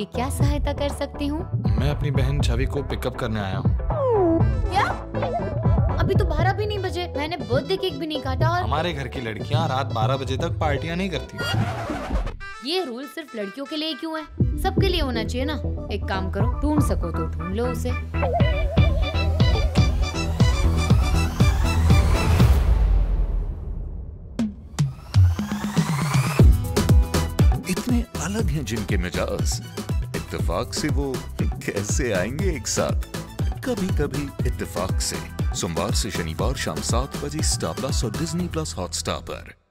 सहायता कर सकती हूँ? मैं अपनी बहन छवि को पिकअप करने आया हूँ। क्या? अभी तो बारह भी नहीं बजे। मैंने बर्थडे केक भी नहीं काटा और हमारे घर की लड़कियाँ रात 12 बजे तक पार्टियाँ नहीं करती। ये रूल सिर्फ़ लड़कियों के लिए क्यों है? सबके लिए होना चाहिए ना। एक काम करो ढूंढ सको तो ढूंढ लो उसे। इतने अलग हैं जिनके मिजाज। इत्तेफाक से वो कैसे आएँगे एक साथ? कभी कभी इत्तेफाक से, सोमवार से शनिवार शाम सात बजे स्टार प्लस और डिज्नी प्लस हॉटस्टार पर।